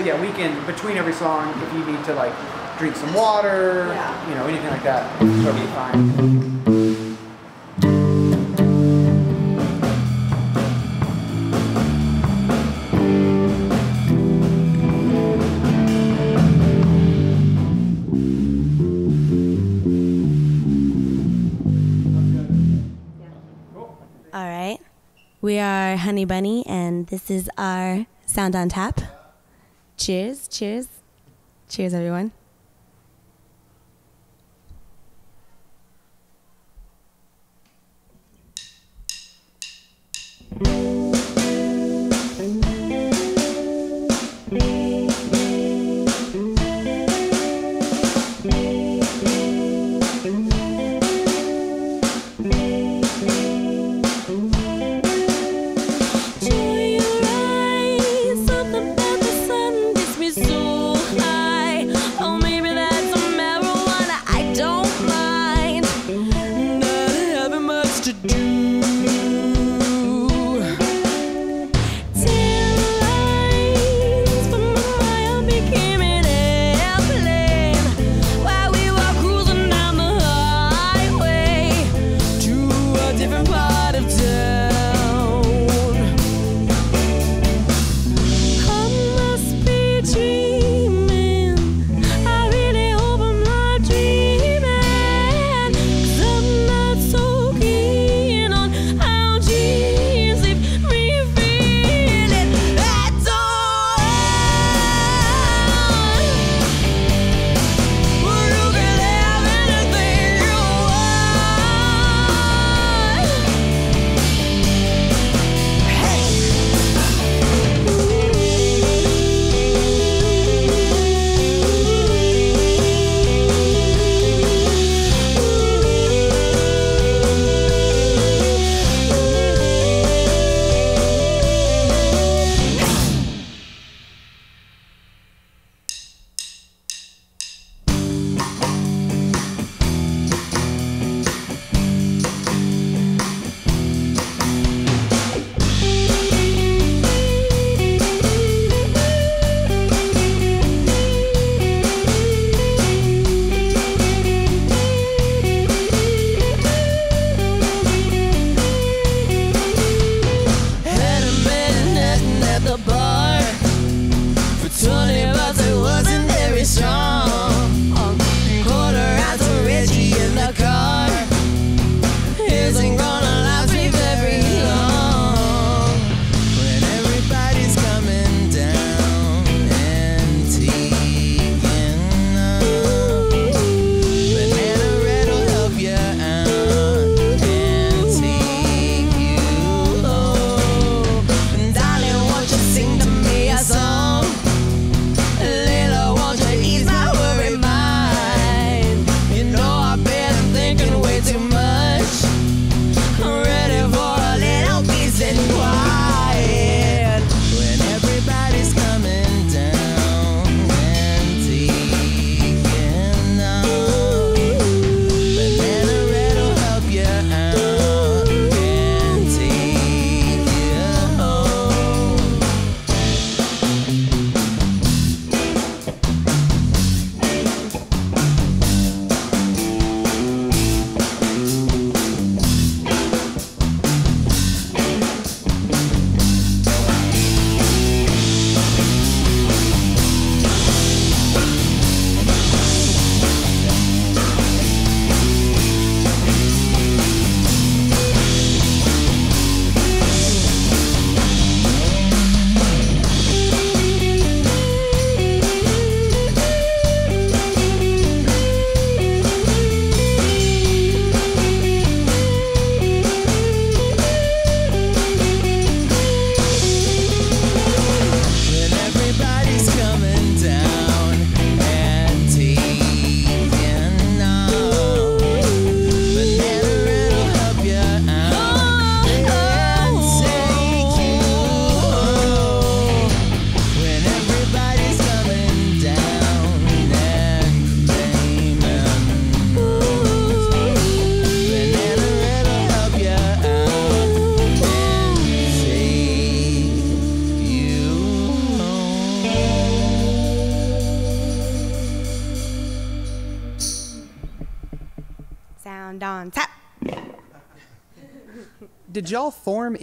So yeah, we can between every song, if you need to like drink some water, Yeah. you know, anything like that, that'll be fine. All right. We are Honey Bunny, and this is our Sound on Tap. Cheers, cheers. Cheers, everyone.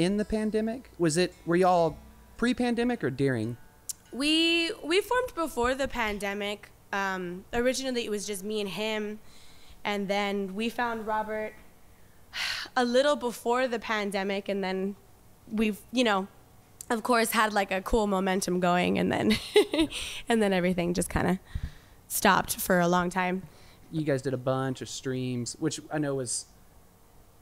In the pandemic? Was it were y'all pre-pandemic or during? We we formed before the pandemic. Um, originally, it was just me and him, and then we found Robert a little before the pandemic, and then we've you know, of course, had like a cool momentum going, and then and then everything just kind of stopped for a long time. You guys did a bunch of streams, which I know was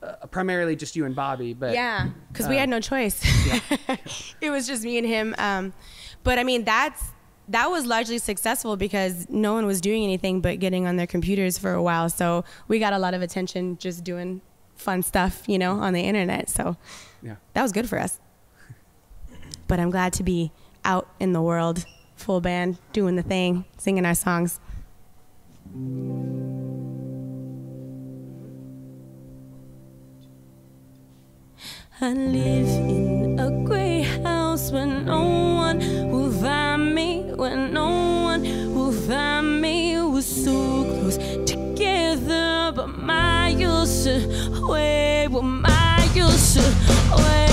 uh, primarily just you and Bobby, but Yeah, because we uh, had no choice. it was just me and him. Um, but I mean, that's that was largely successful because no one was doing anything but getting on their computers for a while. So we got a lot of attention just doing fun stuff, you know, on the internet. So yeah. that was good for us. But I'm glad to be out in the world, full band, doing the thing, singing our songs. I live in a gray house where no one will find me, where no one will find me. We're so close together, but miles away, we're miles away.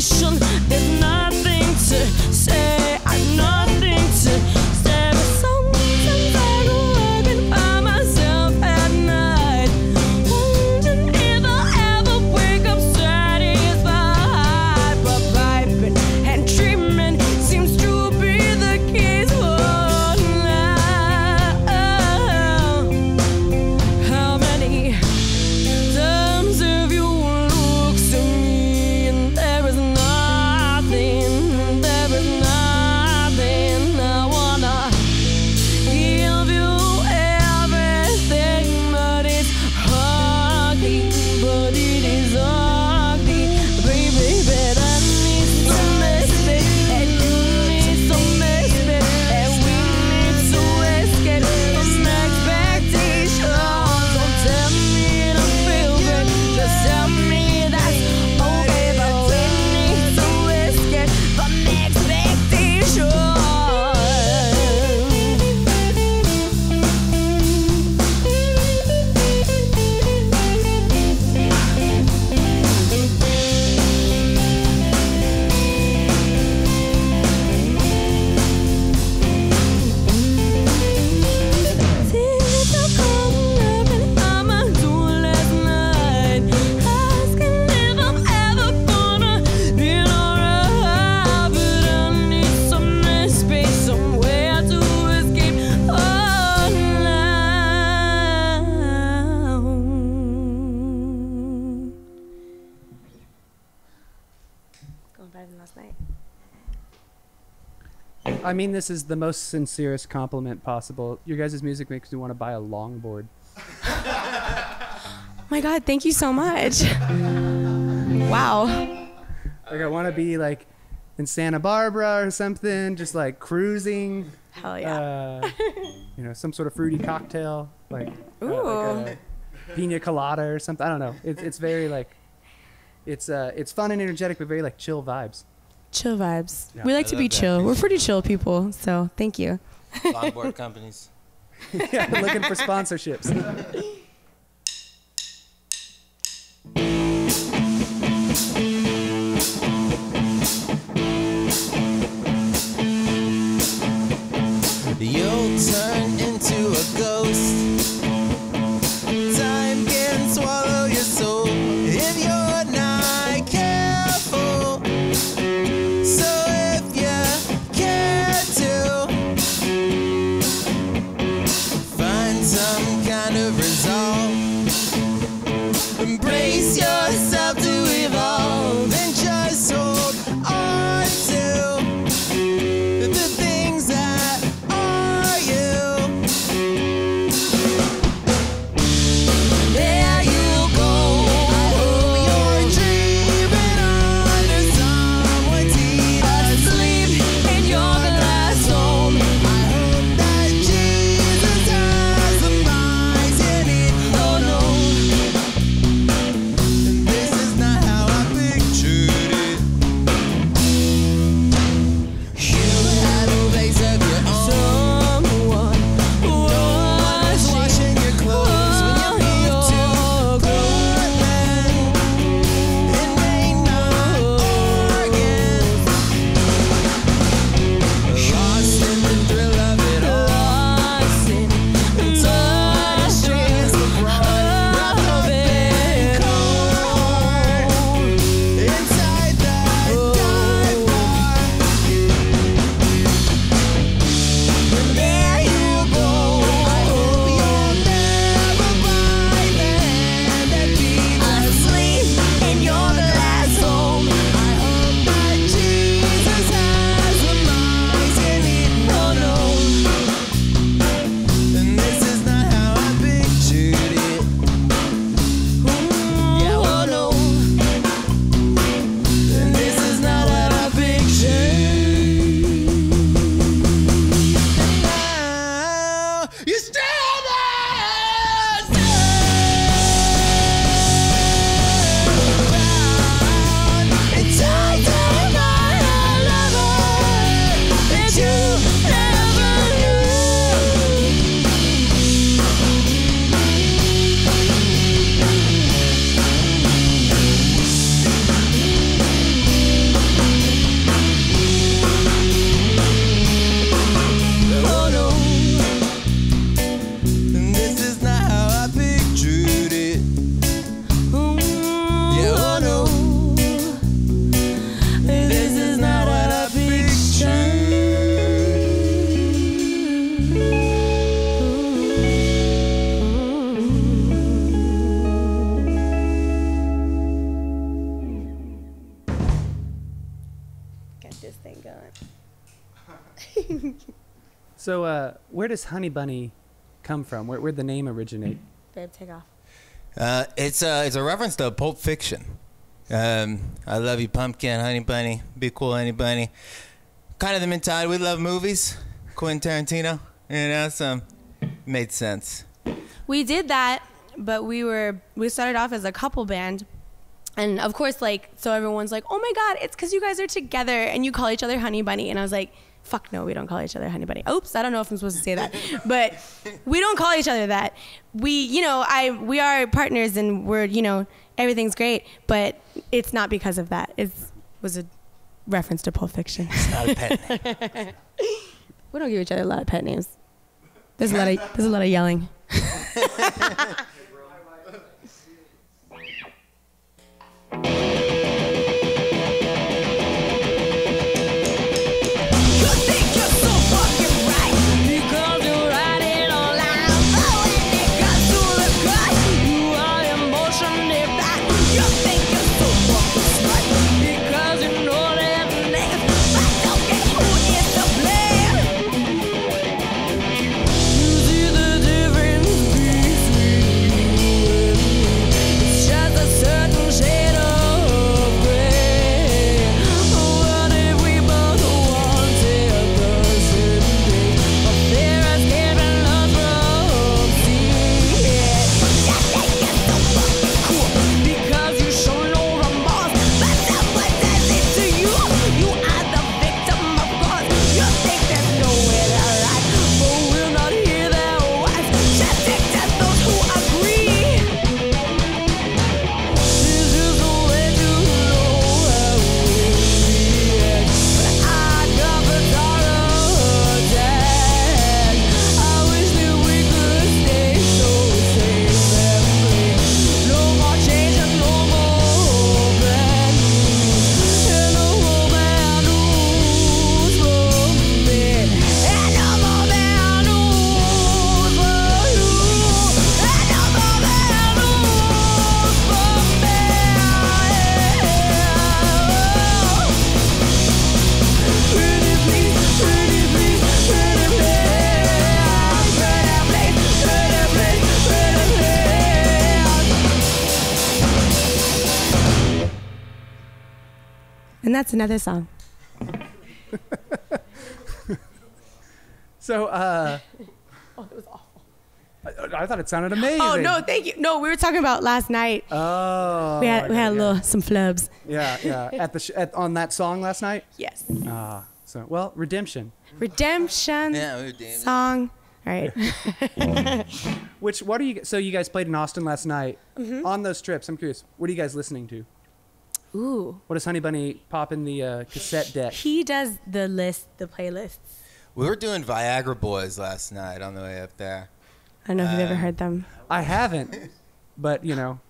Communication. I mean, this is the most sincerest compliment possible. Your guys' music makes me want to buy a longboard. my God, thank you so much. wow. Like, I want to be like in Santa Barbara or something, just like cruising. Hell yeah. Uh, you know, some sort of fruity cocktail, like, uh, like a pina colada or something. I don't know. It's it's very like, it's uh, it's fun and energetic, but very like chill vibes. Chill vibes. Yeah. we like I to be love that. chill. We're pretty chill people, so thank you. longboard companies. yeah, looking for sponsorships. where does Honey Bunny come from? Where where'd the name originate? Babe, take off. Uh, it's a it's a reference to Pulp Fiction. Um, I love you, pumpkin, honey bunny, be cool, honey bunny. Kind of the mentality. We love movies. Quentin Tarantino. You know, so made sense. We did that, but we were we started off as a couple band. And of course, like, so everyone's like, oh my God, it's because you guys are together and you call each other Honey Bunny. And I was like, fuck no, we don't call each other Honey Bunny. Oops, I don't know if I'm supposed to say that. But we don't call each other that. We, you know, I, we are partners and we're, you know, everything's great. But it's not because of that. It was a reference to Pulp Fiction. It's not a pet name. We don't give each other a lot of pet names. There's a lot of, there's a lot of yelling. that's another song. So, uh, I, I thought it sounded amazing. Oh no, thank you. No, we were talking about last night. Oh, we had we had a yeah. little some flubs. Yeah, yeah. At the sh- at, on that song last night. Yes. Ah, so well, redemption. Redemption Yeah, we did. song. All right. Which what are you? So you guys played in Austin last night. Mm-hmm. On those trips, I'm curious. What are you guys listening to? Ooh. What does Honey Bunny pop in the uh, cassette deck? He does the list, the playlists. We were doing Viagra Boys last night on the way up there. I don't know if you've ever Uh, heard them. I haven't, but you know.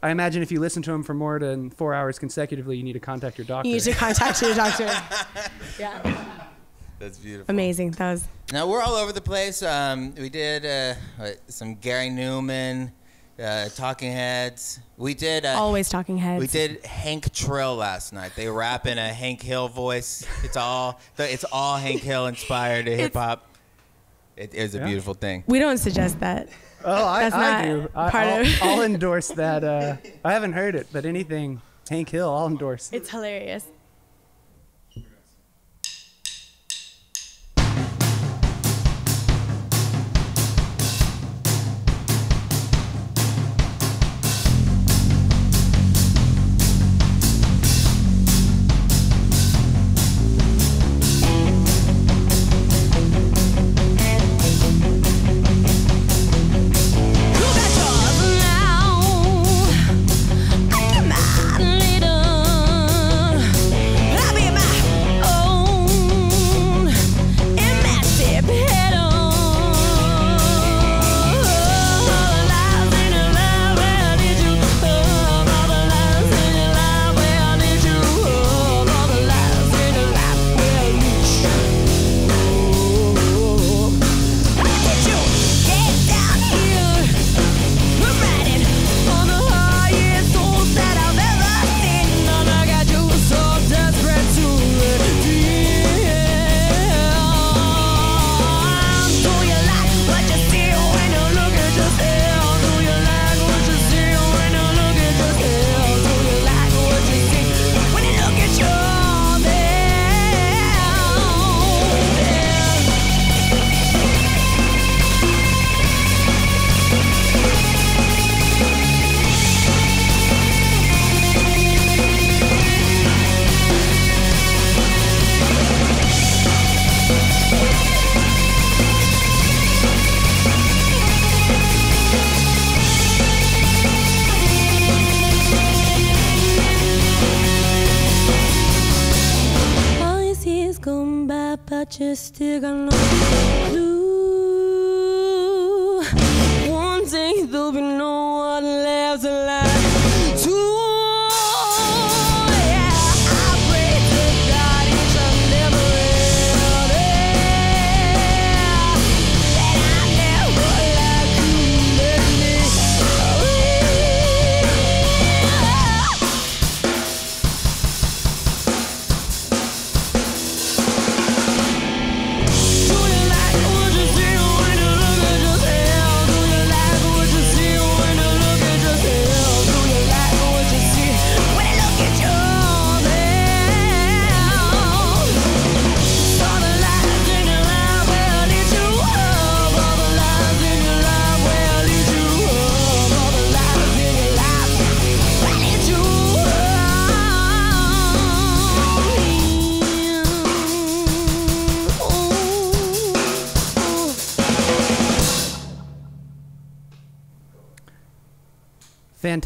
I imagine if you listen to them for more than four hours consecutively, you need to contact your doctor. You need to contact your doctor. Yeah. That's beautiful. Amazing. That was Now we're all over the place. Um, we did uh, what, some Gary Numan, uh, Talking Heads. We did. Uh, always talking heads. We did Hank Trill last night. They rap in a Hank Hill voice. It's all it's all Hank Hill inspired hip hop. It is a Yeah. beautiful thing. We don't suggest that. Oh, I, That's I not do. I, part I'll, of- I'll endorse that. Uh, I haven't heard it, but anything Hank Hill, I'll endorse. It's hilarious.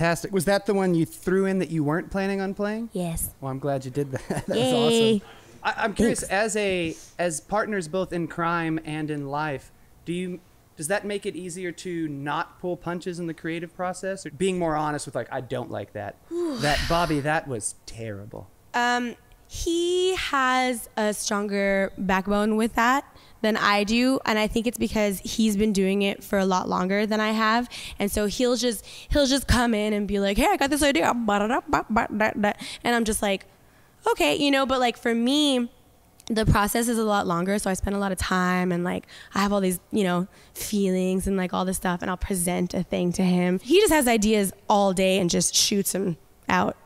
Fantastic. Was that the one you threw in that you weren't planning on playing? Yes. Well, I'm glad you did that. That's Yay. awesome. I, I'm curious, as a as partners both in crime and in life, do you does that make it easier to not pull punches in the creative process, or being more honest with like, I don't like that. that Bobby, that was terrible. Um, he has a stronger backbone with that than I do, and I think it's because he's been doing it for a lot longer than I have, and so he'll just he'll just come in and be like, "Hey, I got this idea," and I'm just like, "Okay," you know. But like for me, the process is a lot longer, so I spend a lot of time and like I have all these, you know, feelings and like all this stuff, and I'll present a thing to him. He just has ideas all day and just shoots them out.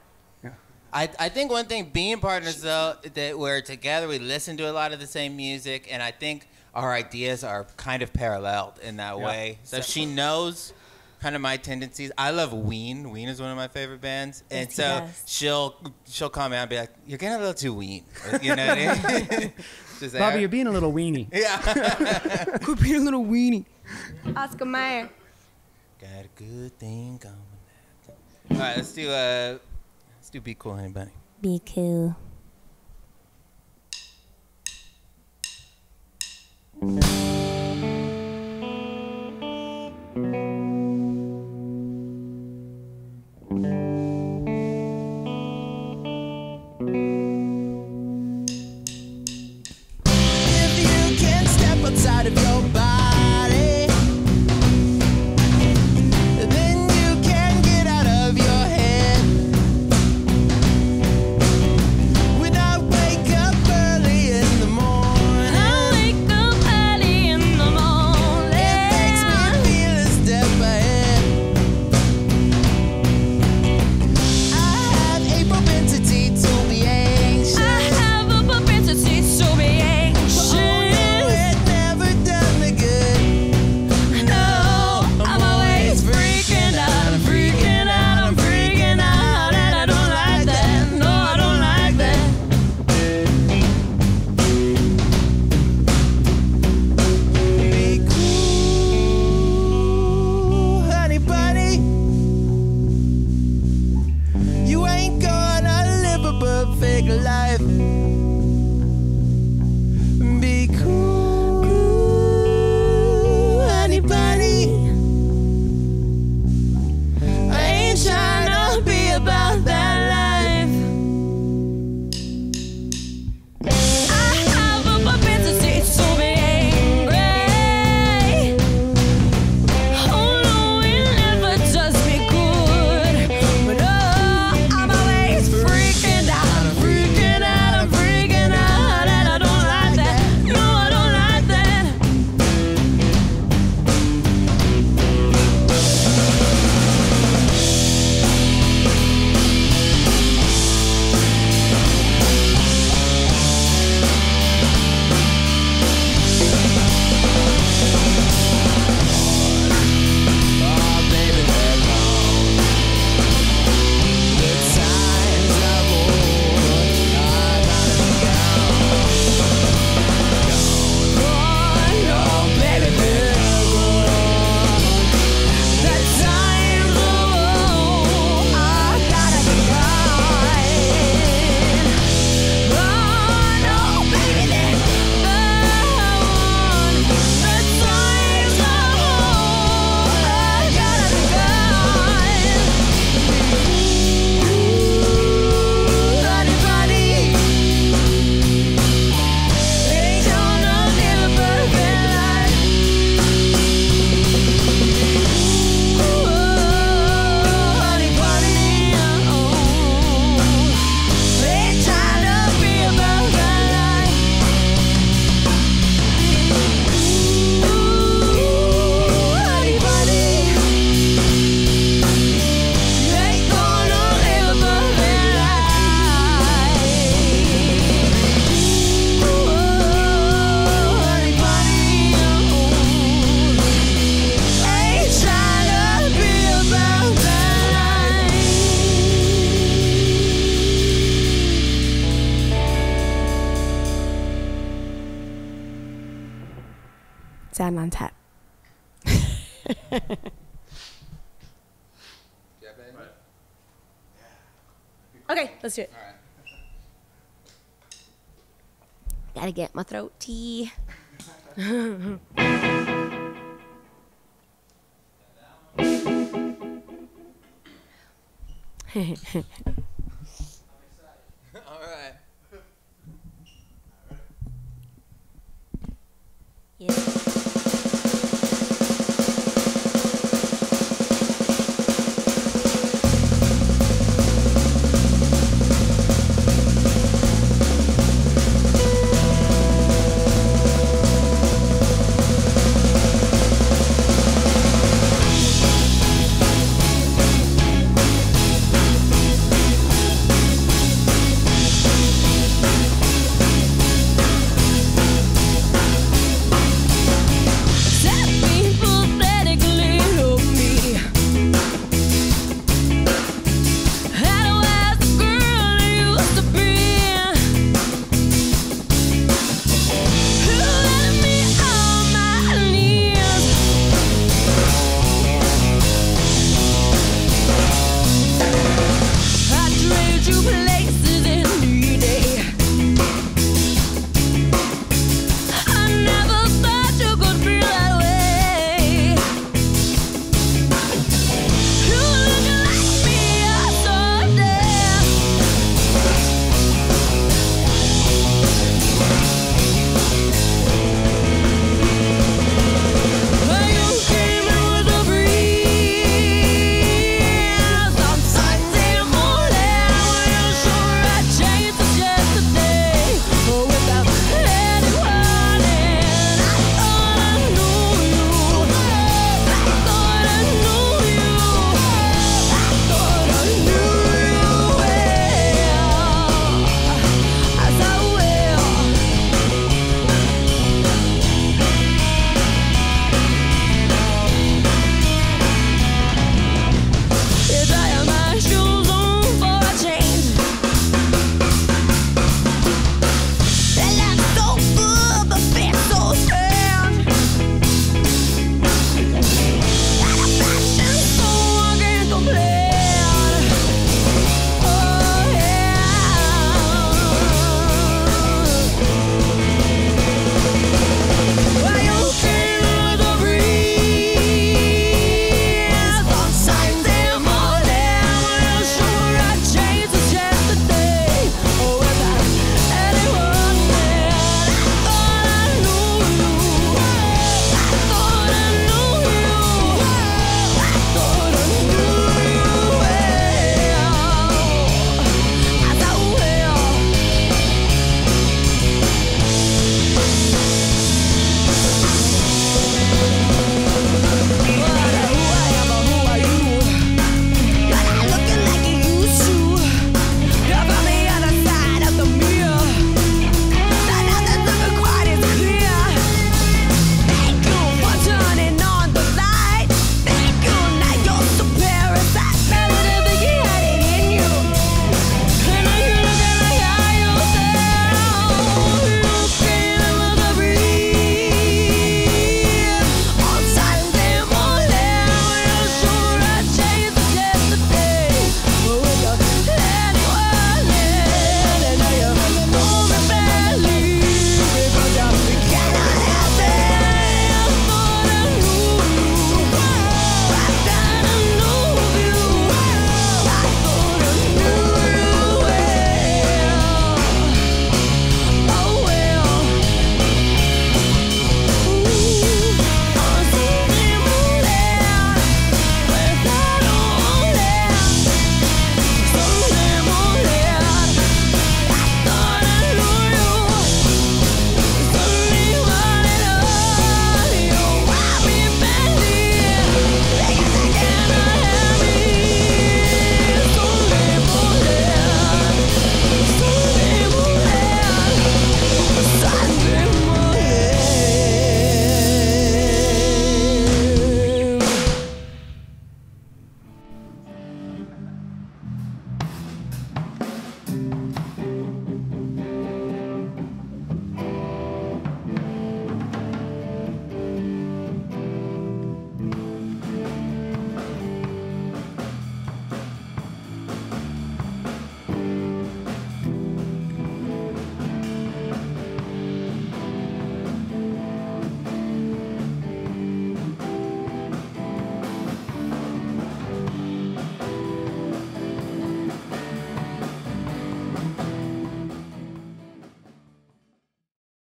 I, I think one thing being partners though that we're together we listen to a lot of the same music and I think our ideas are kind of paralleled in that way. So she knows kind of my tendencies. I love Ween. Ween is one of my favorite bands, and Yes, so yes. she'll she'll call me out and be like, "You're getting a little too Ween," you know what I mean? Just Bobby, there. you're being a little weenie. Yeah Could be a little weenie. Oscar Mayer. Got a good thing going. All right, let's do uh, let's do "Be Cool, anybody. Be cool. If Down on tap. Okay, let's do it. Gotta get my throat tea.